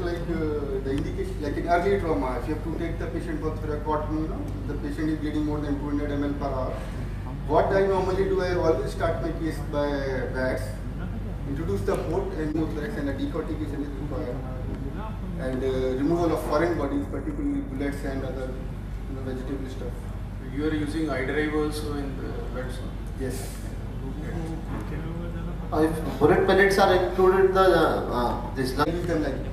like uh, the indication, like in early trauma, if you have to take the patient for thoracotomy, you know, the patient is bleeding more than 200 ml per hour. What I normally do, I always start my case by VATS, introduce the port and pneumothorax and a decortication is required. And uh, removal of foreign bodies, particularly bullets and other you know, vegetable stuff. You are using iDrive also in the beds. Yes. Uh, if bullet pellets are included in the uh, uh, this use them like Yes, sir.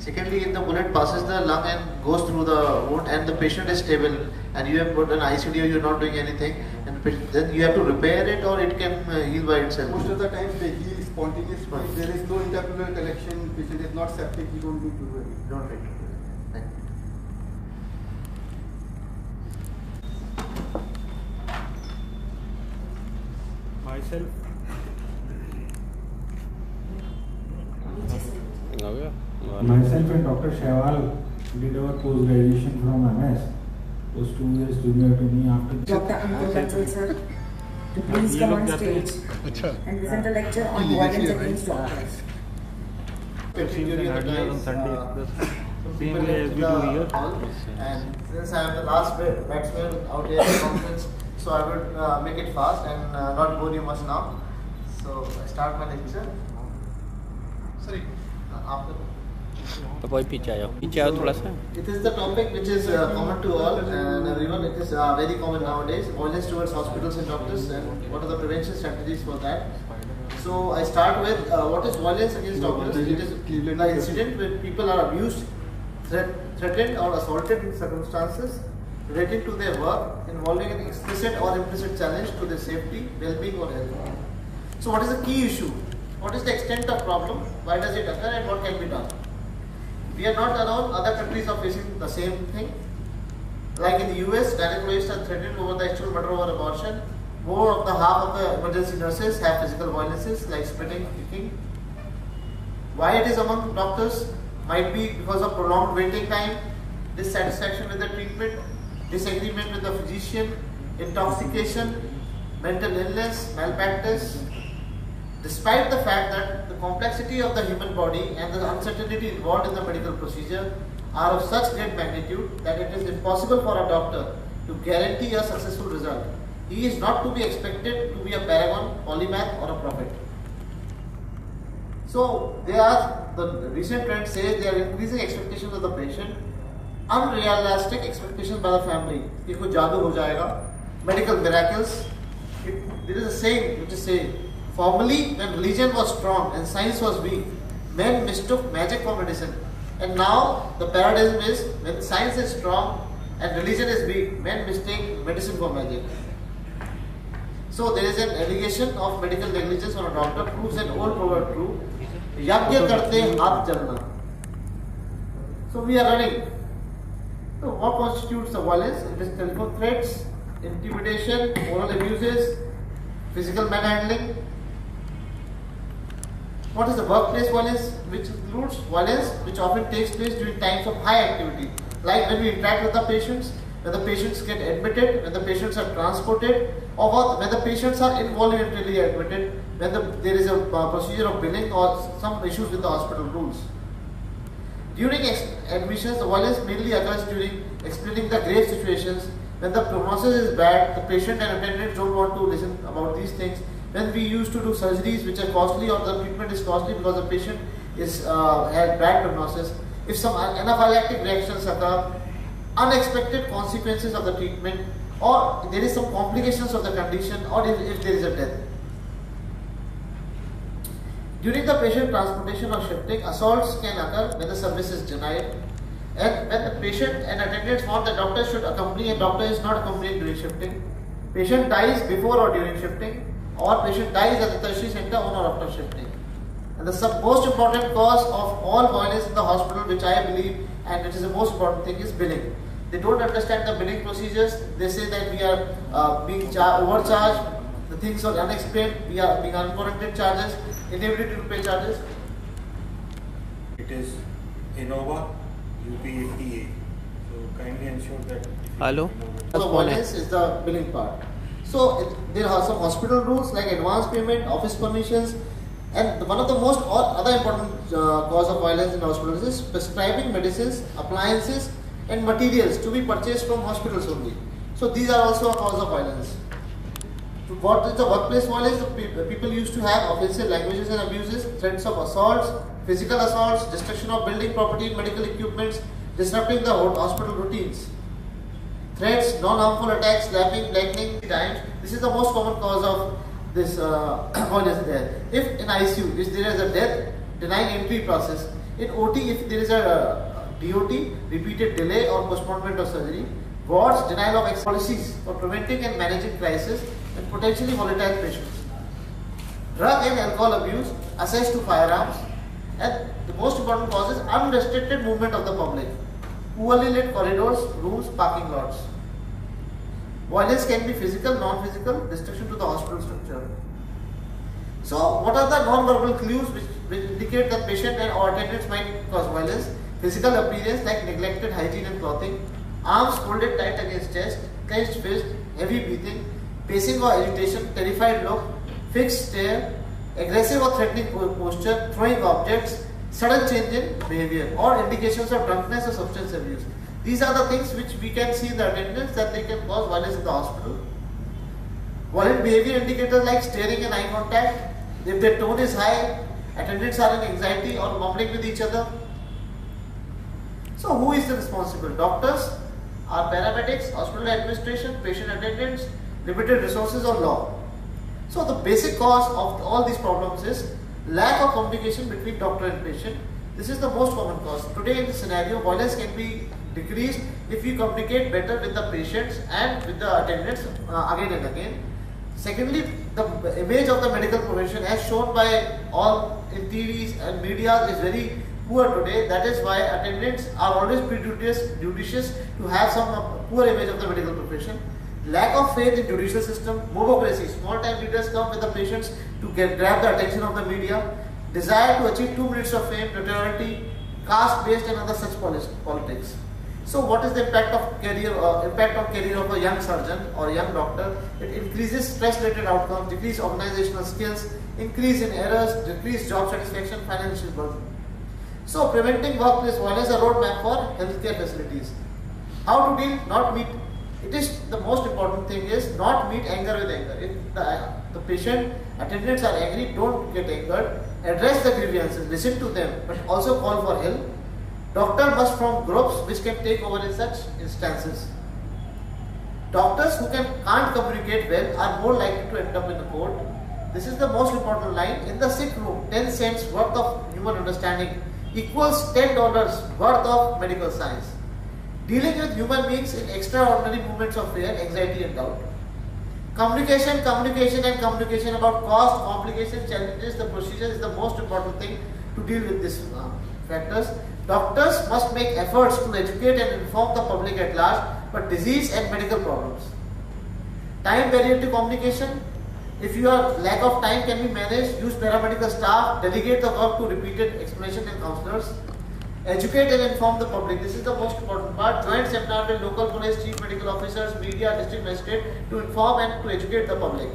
Secondly, if the bullet passes the lung and goes through the wound and the patient is stable and you have put an ICD or you're not doing anything, and then you have to repair it or it can uh, heal by itself. Most of the times they heal spontaneously. Right. If there is no interpleural collection, patient is not septic, you don't need to do anything. Don't wait. Thank you. myself myself and Dr. Shehwal did our post graduation from MS. Post two years junior to me after Dr. Ankur Bansal sir to please come on हैं। stage and present a lecture on violence against doctors. The hardly on Sunday. uh, same way as we do here. And since I am the last batsman out here in the conference, so I would uh, make it fast and uh, not bore you much now. So I start my lecture. Sorry, uh, after. It is the topic which is uh, common to all uh, and everyone. It is uh, very common nowadays. Violence towards hospitals and doctors and what are the prevention strategies for that? So I start with uh, what is violence against doctors? It is the incident where people are abused, threat, threatened or assaulted in circumstances related to their work involving an explicit or implicit challenge to their safety, well-being or health. So what is the key issue? What is the extent of problem? Why does it occur and what can be done? We are not alone. Other countries are facing the same thing. Like in the US, gynecologists are threatened over the actual murder over abortion. More of the half of the emergency nurses have physical violences like spitting, kicking. Why it is among doctors might be because of prolonged waiting time, dissatisfaction with the treatment, disagreement with the physician, intoxication, mental illness, malpractice, Despite the fact that the complexity of the human body and the uncertainty involved in the medical procedure are of such great magnitude that it is impossible for a doctor to guarantee a successful result. He is not to be expected to be a paragon, polymath, or a prophet. So, there are the recent trend says they are increasing expectations of the patient, unrealistic expectations by the family. कि कुछ जादू हो जाएगा, medical miracles. It, there is a saying which is saying, Formerly, when religion was strong and science was weak, men mistook magic for medicine. And now the paradigm is when science is strong and religion is weak, men mistake medicine for magic. So there is an allegation of medical negligence on a doctor proves an old proverb true. Yajna karte haath jalna. So we are running. So what constitutes the violence? It is telephone threats, intimidation, moral abuses, physical manhandling, what is the workplace violence? Which includes violence which often takes place during times of high activity, like when we interact with the patients, when the patients get admitted, when the patients are transported, or when the patients are involuntarily admitted, when the, there is a uh, procedure of billing or some issues with the hospital rules. During admissions, the violence mainly occurs during explaining the grave situations. When the prognosis is bad, the patient and attendants don't want to listen about these things. When we used to do surgeries which are costly or the treatment is costly because the patient is uh, had bad prognosis. If some anaphylactic reactions occur, unexpected consequences of the treatment, or there is some complications of the condition, or if, if there is a death. During the patient transportation or shifting, assaults can occur when the service is denied. And when the patient and attendants want the doctor should accompany and doctor is not accompanied during shifting. Patient dies before or during shifting or patient dies at the tertiary center on or after shifting. And the sub- most important cause of all violence in the hospital which I believe and it is the most important thing is billing. They don't understand the billing procedures. They say that we are uh, being char- overcharged. The things are unexplained. We are being unwarranted charges, inability to pay charges. It is Innova UP80A. So kindly ensure that. Hello? The violence is the billing part. So there are some hospital rules like advance payment, office permissions, and one of the most other important uh, cause of violence in hospitals is prescribing medicines, appliances, and materials to be purchased from hospitals only. So these are also a cause of violence. What is the workplace violence? People used to have offensive languages and abuses, threats of assaults, physical assaults, destruction of building property, medical equipments, disrupting the ho- hospital routines. Threats, non-harmful attacks, slapping, blackening, times. This is the most common cause of this uh, there. If in ICU, if there is a death, denying entry process. In OT, if there is a uh, DOT, repeated delay or postponement of surgery. Wards, denial of policies for preventing and managing crisis and potentially volatile patients. Drug and alcohol abuse, access to firearms, and the most important cause is unrestricted movement of the public. Poorly lit corridors, rooms, parking lots. Violence can be physical, non-physical, destruction to the hospital structure. So, what are the non-verbal clues which, which indicate that patient and or attendants might cause violence? Physical appearance like neglected hygiene and clothing, arms folded tight against chest, clenched fist, heavy breathing, pacing or agitation, terrified look, fixed stare, aggressive or threatening posture, throwing objects, sudden change in behavior, or indications of drunkenness or substance abuse. These are the things which we can see in the attendants that they can cause violence in the hospital. Violent behavior indicators like staring and eye contact, if their tone is high, attendants are in anxiety or mumbling with each other. So, who is the responsible? Doctors, are paramedics, hospital administration, patient attendants, limited resources, or law. So, the basic cause of all these problems is lack of communication between doctor and patient. This is the most common cause. Today, in this scenario, violence can be decreased if you communicate better with the patients and with the attendants uh, again and again. Secondly, the image of the medical profession as shown by all in and media is very poor today. That is why attendants are always prejudiced, judicious to have some uh, poor image of the medical profession. Lack of faith in judicial system, mobocracy, small time leaders come with the patients to get grab the attention of the media, desire to achieve two minutes of fame, notoriety, caste-based and other such politics. So, what is the impact of career uh, impact career of a young surgeon or young doctor? It increases stress-related outcomes, decrease organizational skills, increase in errors, decrease job satisfaction, financial burden. So, preventing workplace violence is a roadmap for healthcare facilities. How to deal? Not meet. It is the most important thing is not meet anger with anger. If the, the patient attendants are angry, don't get angered. Address the grievances, listen to them, but also call for help. Doctor must form groups which can take over in such instances. Doctors who can, can't communicate well are more likely to end up in the court. This is the most important line. In the sick room, 10 cents worth of human understanding equals $10 worth of medical science. Dealing with human beings in extraordinary moments of fear, anxiety, and doubt. Communication, communication, and communication about cost, complications, challenges, the procedure is the most important thing to deal with these uh, factors. Doctors must make efforts to educate and inform the public at large about disease and medical problems. Time barrier to communication. If your lack of time can be managed, use paramedical staff, delegate the work to repeated explanation and counselors. Educate and inform the public. This is the most important part. Joint seminar with local police, chief medical officers, media, district magistrate to inform and to educate the public.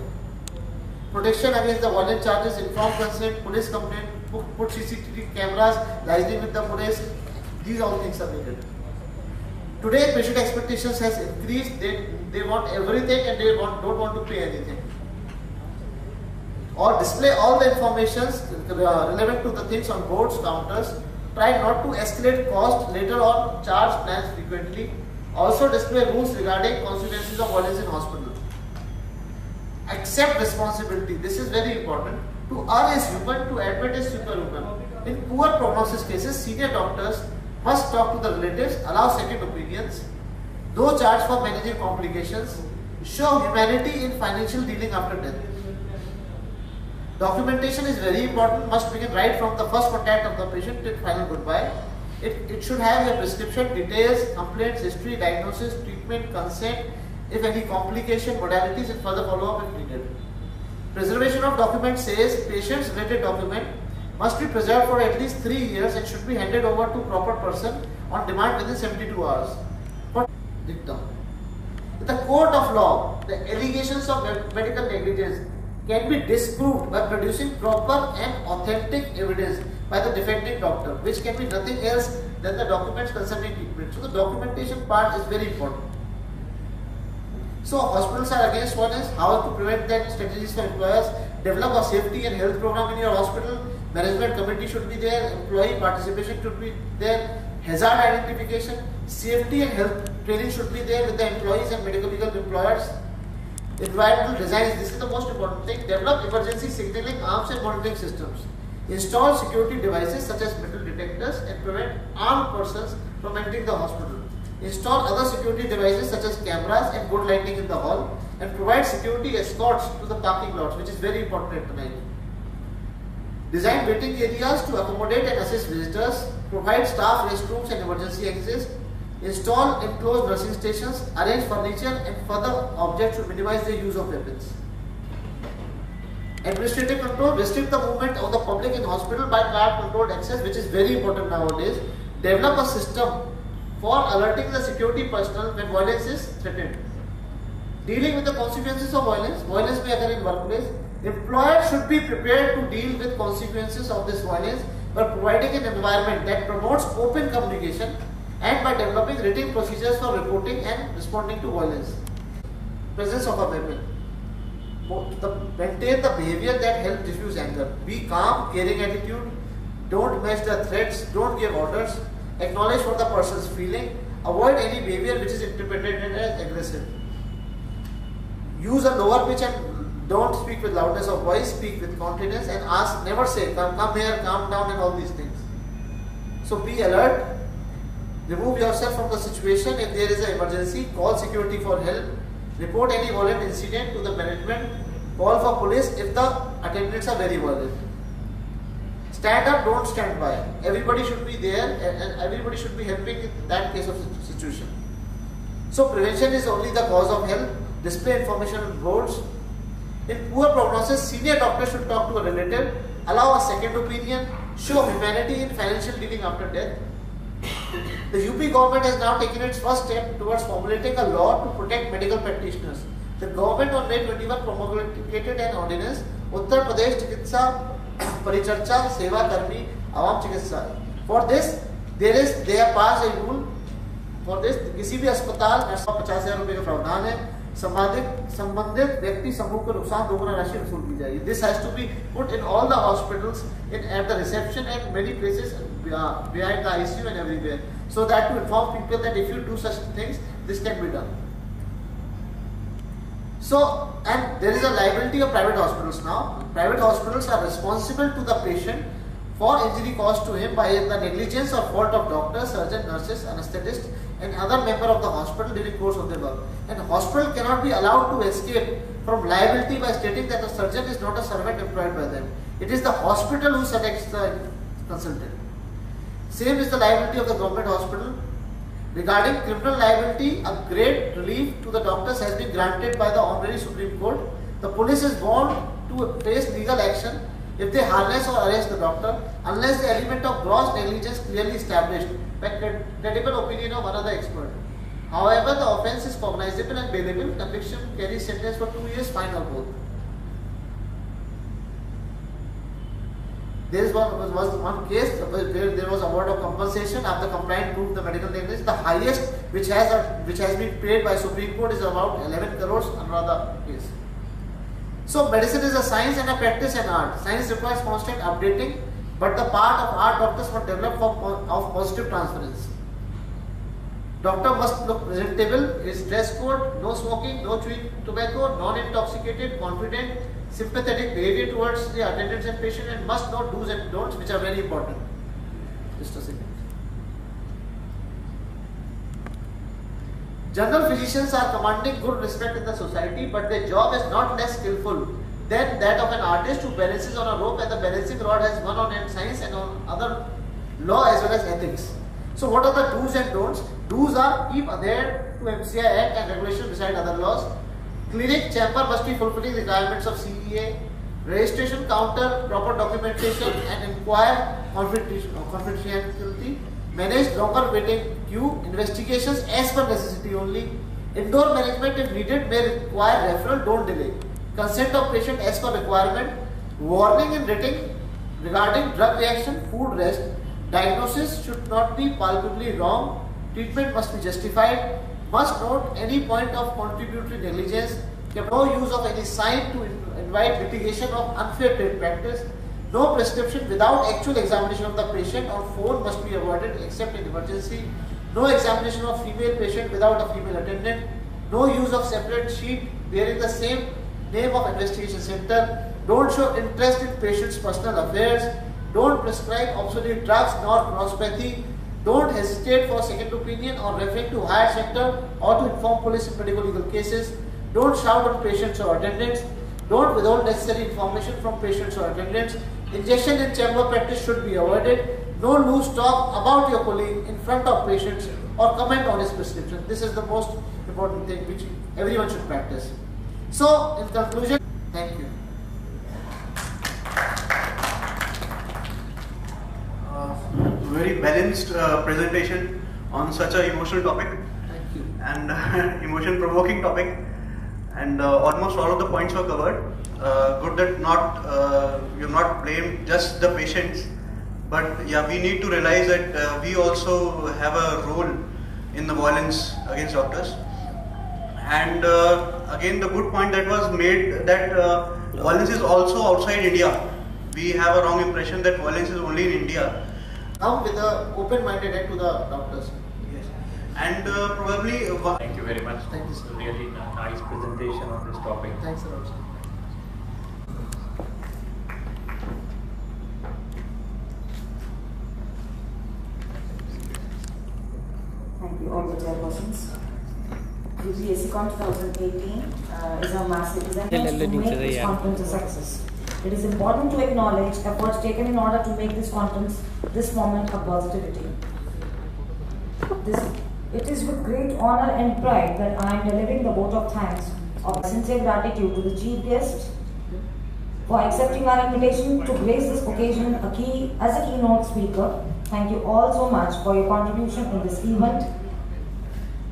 Protection against the violent charges, informed consent, police complaint, put, put CCTV cameras, liaising with the police. These all things are needed. Today, patient expectations has increased. They they want everything and they want don't want to pay anything. Or display all the informations uh, relevant to the things on boards, counters. Try not to escalate cost later on. Charge plans frequently. Also display rules regarding consequences of violence in hospital. Accept responsibility. This is very important. To err human, to admit is superhuman. In poor prognosis cases, senior doctors must talk to the relatives, allow second opinions, no charge for managing complications, show humanity in financial dealing after death. Documentation is very important, must begin right from the first contact of the patient till final goodbye. It, it should have a prescription, details, complaints, history, diagnosis, treatment, consent, if any complication, modalities and further follow-up if needed. Preservation of document says patient's related document must be preserved for at least 3 years and should be handed over to proper person on demand within 72 hours. But. The court of law, the allegations of medical negligence can be disproved by producing proper and authentic evidence by the defending doctor, which can be nothing else than the documents concerning treatment. So the documentation part is very important. So hospitals are against violence, how to prevent that strategies for employers, develop a safety and health program in your hospital, management committee should be there, employee participation should be there, hazard identification, safety and health training should be there with the employees and medical employers. Environmental designs, this is the most important thing. Develop emergency signaling arms and monitoring systems. Install security devices such as metal detectors and prevent armed persons from entering the hospital. Install other security devices such as cameras and good lighting in the hall and provide security escorts to the parking lots which is very important at night. Design waiting areas to accommodate and assist visitors, provide staff restrooms and emergency exits, install enclosed nursing stations, arrange furniture and further objects to minimize the use of weapons. Administrative control, restrict the movement of the public in hospital by card controlled access which is very important nowadays. Develop a system for alerting the security personnel when violence is threatened. Dealing with the consequences of violence, violence may occur in workplace. Employers should be prepared to deal with consequences of this violence by providing an environment that promotes open communication and by developing written procedures for reporting and responding to violence. Presence of a weapon. The, maintain the behavior that helps diffuse anger. Be calm, caring attitude. Don't match the threats. Don't give orders. Acknowledge what the person's feeling. Avoid any behavior which is interpreted as aggressive. Use a lower pitch and don't speak with loudness of voice. Speak with confidence and ask. Never say, "Come, come here, calm down," and all these things. So be alert. Remove yourself from the situation. If there is an emergency, call security for help. Report any violent incident to the management. Call for police if the attendants are very violent. Stand up, don't stand by. Everybody should be there and everybody should be helping in that case of situation. So prevention is only the cause of help. Display information on boards. In poor prognosis, senior doctor should talk to a relative, allow a second opinion, show humanity in financial dealing after death. The UP government has now taken its first step towards formulating a law to protect medical practitioners. The government on May 21 promulgated an ordinance, Uttar Pradesh Chikitsa Paricharcha Seva Karmi Awam Chikitsa. For this, there is they have passed a rule. For this, किसी भी अस्पताल में पचास हज़ार रुपए का प्रावधान है संबंधित संबंधित व्यक्ति समूह को नुकसान दोगुना राशि वसूल की जाएगी this has to be put in all the hospitals in at the reception and many places behind the ICU and everywhere so that to inform people that if you do such things this can be done so and there is a liability of private hospitals now private hospitals are responsible to the patient for injury caused to him by the negligence or fault of doctors, surgeon, nurses, anesthetists, and other member of the hospital during course of their work. And hospital cannot be allowed to escape from liability by stating that the surgeon is not a servant employed by them. It is the hospital who selects the consultant. Same is the liability of the government hospital. Regarding criminal liability, a great relief to the doctors has been granted by the Honorary Supreme Court. The police is bound to face legal action if they harness or arrest the doctor unless the element of gross negligence clearly established by credible opinion of another expert. However, the offence is cognizable and bailable. Conviction carries sentence for two years, fine or both. There was, was one case where there was award of compensation after complaint proved the medical negligence. The highest which has a, which has been paid by Supreme Court is about 11 crores another case. So medicine is a science and a practice and art. Science requires constant updating, but the part of art doctors must develop for, of positive transference. Doctor must look presentable, his dress code, no smoking, no chewing tobacco, non-intoxicated, confident, sympathetic behavior towards the attendants and patient and must know do's and don'ts which are very important. Just a second. General physicians are commanding good respect in the society, but their job is not less skillful than that of an artist who balances on a rope and the balancing rod has one on end science and on other law as well as ethics. So what are the do's and don'ts? Do's are keep adhere to MCI Act and regulation beside other laws. Clinic chamber must be fulfilling the requirements of CEA. Registration counter, proper documentation and inquire uh, confidentiality. Manage longer waiting queue. Investigations as per necessity only. Indoor management if needed may require referral, don't delay. Consent of patient as per requirement. Warning and writing Regarding drug reaction, food rest, diagnosis should not be palpably wrong. Treatment must be justified. Must note any point of contributory negligence. No use of any sign to invite litigation of unfair trade practice. No prescription without actual examination of the patient or phone must be avoided except in emergency. No examination of female patient without a female attendant. No use of separate sheet bearing the same name of investigation center. Don't show interest in patient's personal affairs. Don't prescribe obsolete drugs nor cross-pathy. Don't hesitate for second opinion or referring to higher sector or to inform police in medical legal cases. Don't shout on patients or attendants. Don't withhold necessary information from patients or attendants. Injection in chamber practice should be avoided. No loose talk about your colleague in front of patients or comment on his prescription. This is the most important thing which everyone should practice. So, in conclusion, thank you. Uh, very balanced uh, presentation on such an emotional topic. Thank you. and emotion provoking topic. And uh, almost all of the points were covered. Uh, good that not uh, you have not blamed just the patients. But yeah we need to realize that uh, we also have a role in the violence against doctors. And uh, again the good point that was made that uh, violence is also outside india. We have a wrong impression that violence is only in india Now with the open-minded head to the doctors. yes and uh, probably uh, Thank you very much. Thank you, sir. Really nice presentation on this topic. Thanks a lot. sir. Thank you, all the chairpersons. UPSCon 2018 uh, is a massive, is an Yeah, attempt to let- let make this conference a success. It is important to acknowledge efforts taken in order to make this conference, this moment of positivity. This, it is with great honor and pride that I am delivering the vote of thanks of sincere gratitude to the chief guest for accepting our invitation to grace this occasion a key, as a keynote speaker. Thank you all so much for your contribution in this event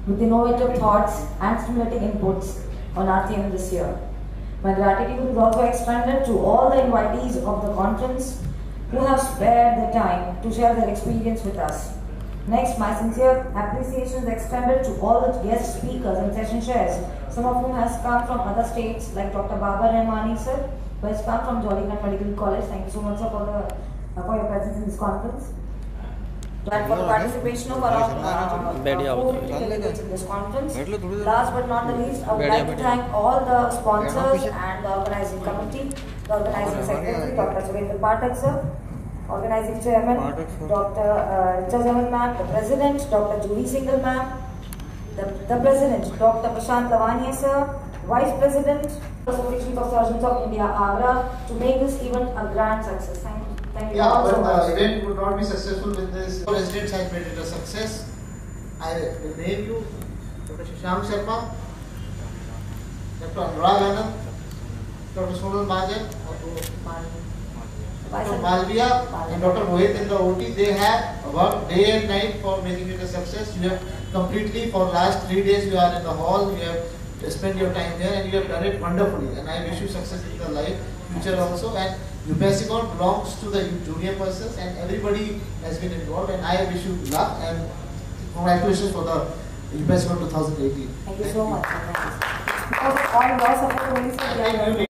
with innovative thoughts and stimulating inputs on our theme this year. My gratitude is also extended to all the invitees of the conference who have spared their time to share their experience with us. Next, my sincere appreciation is extended to all the guest speakers and session chairs, some of whom has come from other states like Dr. Baba Rahmani sir, who has come from Jollygrant Medical College. Thank you so much sir for, the, for your presence in this conference and for the participation of our whole delegates in this conference. Last but not the least, I would like to thank all the sponsors and the organizing committee, the organizing secretary, Dr. Surendra Pathak sir, organizing chairman, Dr. Uh, Zaman ma'am, the president, Dr. Julie Singhal ma'am, the, the president, Dr. Prashant Lavania sir, vice president, Association of Surgeons of India, Agra, to make this event a grand success. Yeah, but the event would not be successful with this. Residents have made it a success. I will name you Dr. Shisham Sharma, Dr. Anurag Anand, Dr. Sonal Majan, Dr. Malviya and Dr. Rohit in the OT. They have worked day and night for making it a success. You have completely for last three days you are in the hall. You have spent your time here and you have done it wonderfully. And I wish you success in the life future also. And UPSCon belongs to the junior persons and everybody has been involved. And I wish you luck and congratulations for the UPSCon 2018. Thank you so much. Because of all your support, only, sir,